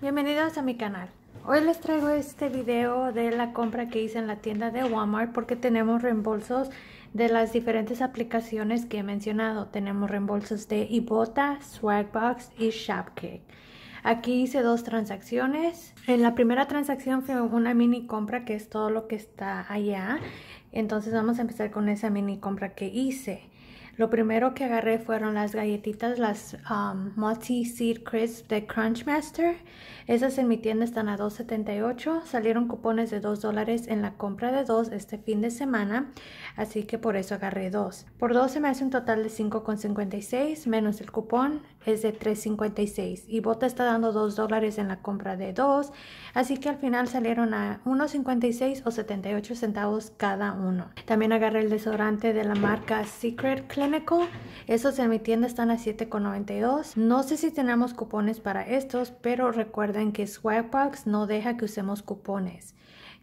Bienvenidos a mi canal. Hoy les traigo este video de la compra que hice en la tienda de Walmart porque tenemos reembolsos de las diferentes aplicaciones que he mencionado. Tenemos reembolsos de Ibota, Swagbox y Shopkick. Aquí hice dos transacciones. En la primera transacción fue una mini compra que es todo lo que está allá. Entonces vamos a empezar con esa mini compra que hice. Lo primero que agarré fueron las galletitas, las um, Multi Seed Crisp de Crunchmaster. Esas en mi tienda están a $2.78. Salieron cupones de $2 dólares en la compra de dos este fin de semana, así que por eso agarré dos. Por dos se me hace un total de $5.56 menos el cupón es de $3.56 y Bota está dando $2 dólares en la compra de dos, así que al final salieron a $1.56 o 78 centavos cada uno. También agarré el desodorante de la marca Secret Esos en mi tienda están a $7.92. No sé si tenemos cupones para estos, pero recuerden que Swagbox no deja que usemos cupones.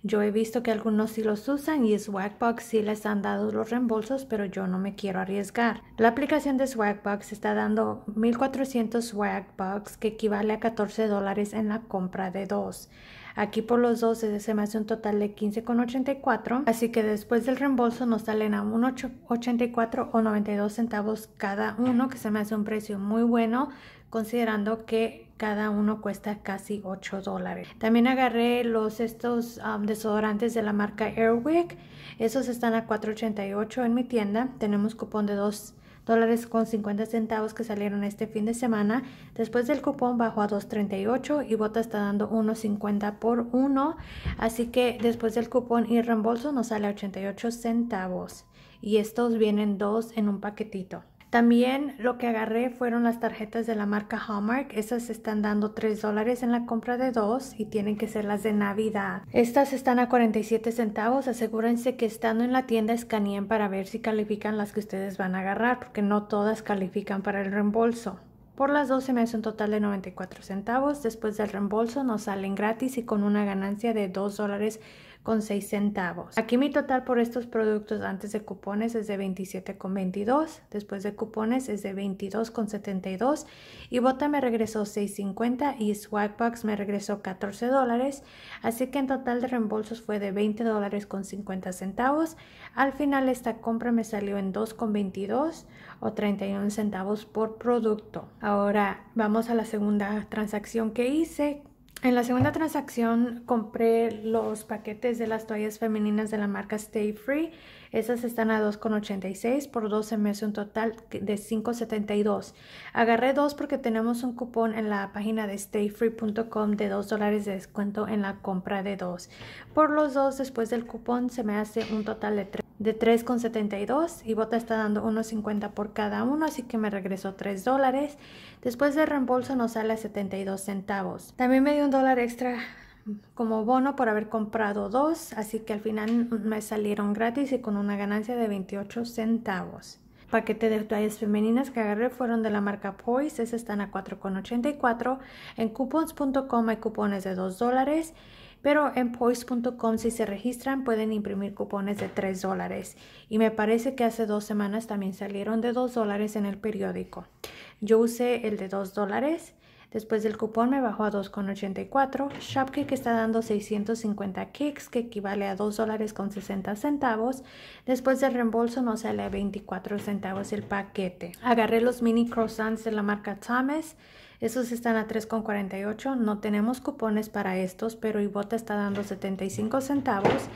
Yo he visto que algunos sí los usan y Swagbox sí les han dado los reembolsos, pero yo no me quiero arriesgar. La aplicación de Swagbox está dando 1400 Swagbox, que equivale a 14 dólares en la compra de dos. Aquí por los dos se me hace un total de 15,84, así que después del reembolso nos salen a 1,84 o 92 centavos cada uno, que se me hace un precio muy bueno considerando que cada uno cuesta casi 8 dólares. También agarré los estos um, desodorantes de la marca Airwick. Esos están a 4.88 en mi tienda. Tenemos cupón de 2 dólares con 50 centavos que salieron este fin de semana. Después del cupón bajó a 2.38 y Bota está dando 1.50 por 1. Así que después del cupón y reembolso nos sale a 88 centavos. Y estos vienen dos en un paquetito. También lo que agarré fueron las tarjetas de la marca Hallmark. Esas están dando 3 dólares en la compra de dos y tienen que ser las de Navidad. Estas están a 47 centavos. Asegúrense que estando en la tienda escaneen para ver si califican las que ustedes van a agarrar porque no todas califican para el reembolso. Por las dos se me hace un total de 94 centavos. Después del reembolso nos salen gratis y con una ganancia de 2 dólares con 6 centavos. Aquí mi total por estos productos antes de cupones es de 27,22, después de cupones es de 22,72 y Bota me regresó 6,50 y Swagbox me regresó 14 dólares, así que en total de reembolsos fue de 20 dólares con 50 centavos. Al final esta compra me salió en 2,22 o 31 centavos por producto. Ahora vamos a la segunda transacción que hice en la segunda transacción compré los paquetes de las toallas femeninas de la marca Stay Free. Esas están a 2,86 por 12 meses, un total de 5,72. Agarré dos porque tenemos un cupón en la página de stayfree.com de 2 dólares de descuento en la compra de dos. Por los dos, después del cupón, se me hace un total de 3 de 3,72 y Bota está dando 1,50 por cada uno, así que me regresó 3 dólares. Después del reembolso nos sale a 72 centavos. También me dio un dólar extra como bono por haber comprado dos, así que al final me salieron gratis y con una ganancia de 28 centavos. Paquete de toallas femeninas que agarré fueron de la marca Poise, esas están a 4,84. En coupons.com hay cupones de 2 dólares pero en poise.com si se registran pueden imprimir cupones de 3 dólares y me parece que hace dos semanas también salieron de 2 dólares en el periódico. Yo usé el de 2 dólares. Después del cupón me bajó a 2,84. Shopkick está dando 650 kicks, que equivale a 2 dólares con 60 centavos. Después del reembolso nos sale a 24 centavos el paquete. Agarré los mini croissants de la marca Thomas. Esos están a 3,48. No tenemos cupones para estos, pero Ibota está dando 75 centavos.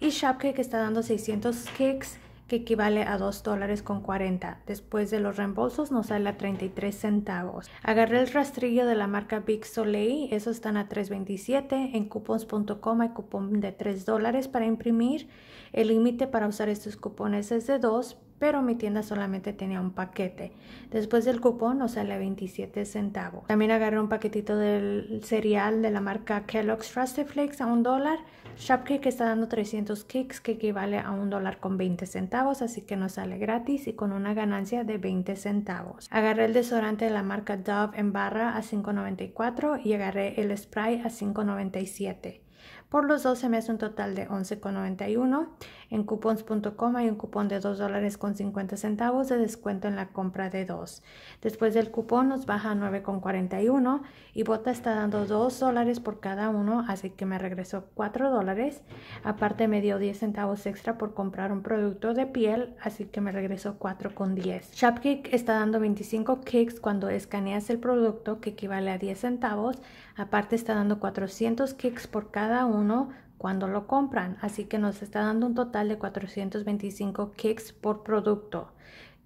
Y Shopkick está dando 600 kicks, que equivale a 2 dólares con 40. Después de los reembolsos nos sale a 33 centavos. Agarré el rastrillo de la marca Big Soleil. Esos están a 3.27. En coupons.com hay cupón de 3 dólares para imprimir. El límite para usar estos cupones es de 2, pero mi tienda solamente tenía un paquete. Después del cupón nos sale 27 centavos. También agarré un paquetito del cereal de la marca Kellogg's Frosted Flakes a un dólar. Shopkick está dando 300 kicks que equivale a un dólar con 20 centavos, así que nos sale gratis y con una ganancia de 20 centavos. Agarré el desodorante de la marca Dove en barra a 5.94 y agarré el spray a 5.97. Por los dos se me hace un total de 11,91. En coupons.com hay un cupón de 2 dólares con 50 centavos de descuento en la compra de dos. Después del cupón nos baja a 9,41 y Bota está dando 2 dólares por cada uno, así que me regresó 4 dólares. Aparte me dio 10 centavos extra por comprar un producto de piel, así que me regresó 4,10. Shopkick está dando 25 kicks cuando escaneas el producto, que equivale a 10 centavos. Aparte está dando 400 kicks por cada uno cuando lo compran, así que nos está dando un total de 425 kicks por producto,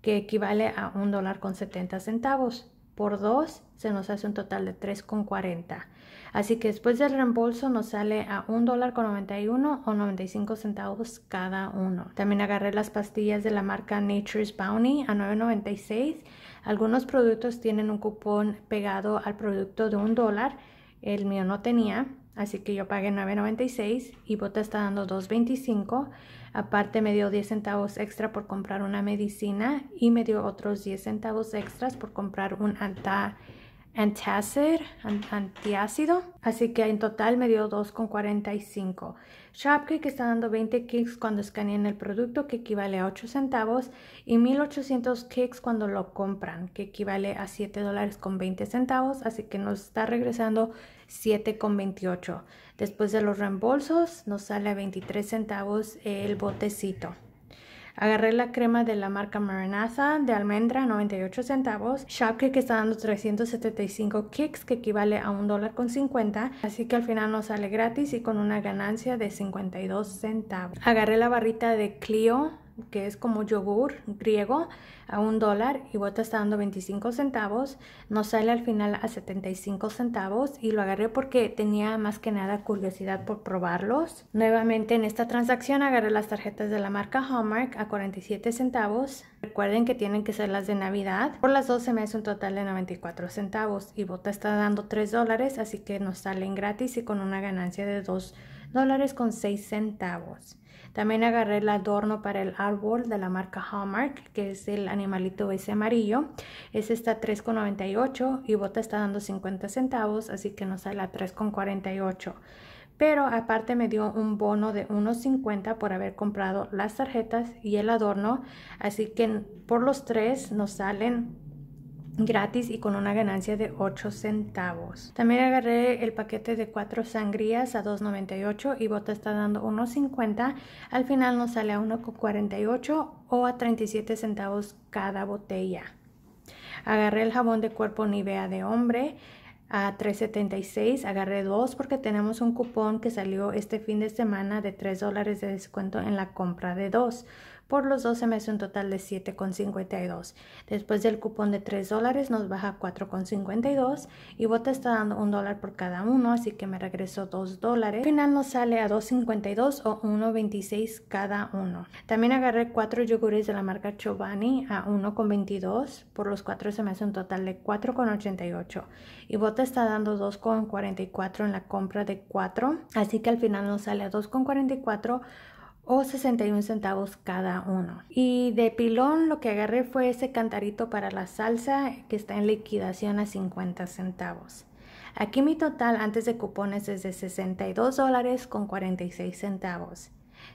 que equivale a un dólar con 70 centavos. Por dos se nos hace un total de 3,40. Así que después del reembolso nos sale a un dólar con 91 o 95 centavos cada uno. También agarré las pastillas de la marca Nature's Bounty a 9.96. Algunos productos tienen un cupón pegado al producto de un dólar. El mío no tenía. Así que yo pagué $9.96 y Bota está dando $2.25. Aparte me dio 10 centavos extra por comprar una medicina y me dio otros 10 centavos extras por comprar un antacid, antiácido. Así que en total me dio 2,45. Shopkick está dando 20 kicks cuando escanean el producto, que equivale a 8 centavos, y 1800 kicks cuando lo compran, que equivale a 7 dólares con 20 centavos. Así que nos está regresando 7,28. Después de los reembolsos nos sale a 23 centavos el botecito. Agarré la crema de la marca Maranatha de almendra 98 centavos. Shopkick está dando 375 kicks que equivale a un dólar con 50. Así que al final nos sale gratis y con una ganancia de 52 centavos. Agarré la barrita de Clio que es como yogur griego a un dólar y Bota está dando 25 centavos. Nos sale al final a 75 centavos y lo agarré porque tenía más que nada curiosidad por probarlos. Nuevamente en esta transacción agarré las tarjetas de la marca Hallmark a 47 centavos. Recuerden que tienen que ser las de Navidad. Por las dos se me hace un total de 94 centavos y Bota está dando 3 dólares así que nos salen gratis y con una ganancia de 2 dólares con 6 centavos. También agarré el adorno para el árbol de la marca Hallmark, que es el animalito ese amarillo. Ese está a 3,98 y Bota está dando 50 centavos, así que nos sale a 3,48 pero aparte me dio un bono de 1.50 por haber comprado las tarjetas y el adorno, así que por los tres nos salen gratis y con una ganancia de 8 centavos. También agarré el paquete de 4 sangrías a 2.98 y Bota está dando 1.50. Al final nos sale a 1.48 o a 37 centavos cada botella. Agarré el jabón de cuerpo Nivea de hombre a 3.76. Agarré dos porque tenemos un cupón que salió este fin de semana de 3 dólares de descuento en la compra de dos. Por los dos se me hace un total de 7,52. Después del cupón de 3 dólares nos baja 4,52 y Bota está dando un dólar por cada uno, así que me regresó 2 dólares. Al final nos sale a 2,52 o 1,26 cada uno. También agarré 4 yogures de la marca Chobani a 1,22. Por los 4 se me hace un total de 4,88 y Bota está dando 2,44 en la compra de 4, así que al final nos sale a 2,44 o 61 centavos cada uno. Y de pilón lo que agarré fue ese cantarito para la salsa que está en liquidación a 50 centavos. Aquí mi total antes de cupones es de 62 dólares con 46 centavos.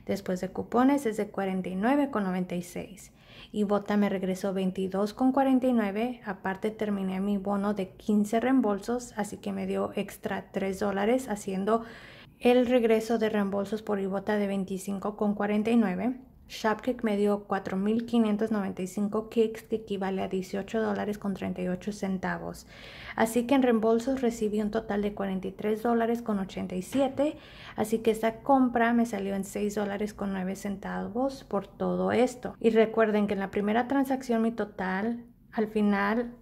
Después de cupones es de 49 con 96 y Bota me regresó 22 con 49. Aparte terminé mi bono de 15 reembolsos, así que me dio extra 3 dólares haciendo el regreso de reembolsos por Ibota de 25,49. Shopkick me dio 4.595 kicks que equivale a 18 dólares con 38 centavos. Así que en reembolsos recibí un total de 43 dólares con 87. Así que esta compra me salió en 6 dólares con 9 centavos por todo esto. Y recuerden que en la primera transacción mi total al final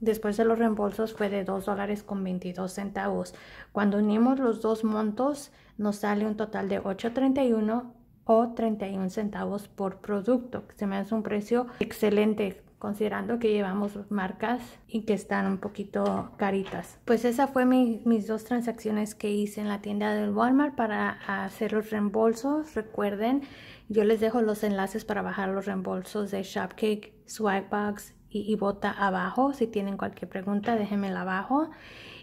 después de los reembolsos fue de 2 dólares con 22 centavos. Cuando unimos los dos montos nos sale un total de 8.31 o 31 centavos por producto. Se me hace un precio excelente considerando que llevamos marcas y que están un poquito caritas. Pues esa fue mis dos transacciones que hice en la tienda del Walmart para hacer los reembolsos. Recuerden, yo les dejo los enlaces para bajar los reembolsos de Shopkick, Swagbox y, bota abajo. Si tienen cualquier pregunta, déjenmela abajo.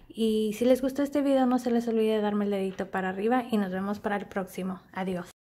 Y si les gustó este video, no se les olvide darme el dedito para arriba y nos vemos para el próximo. Adiós.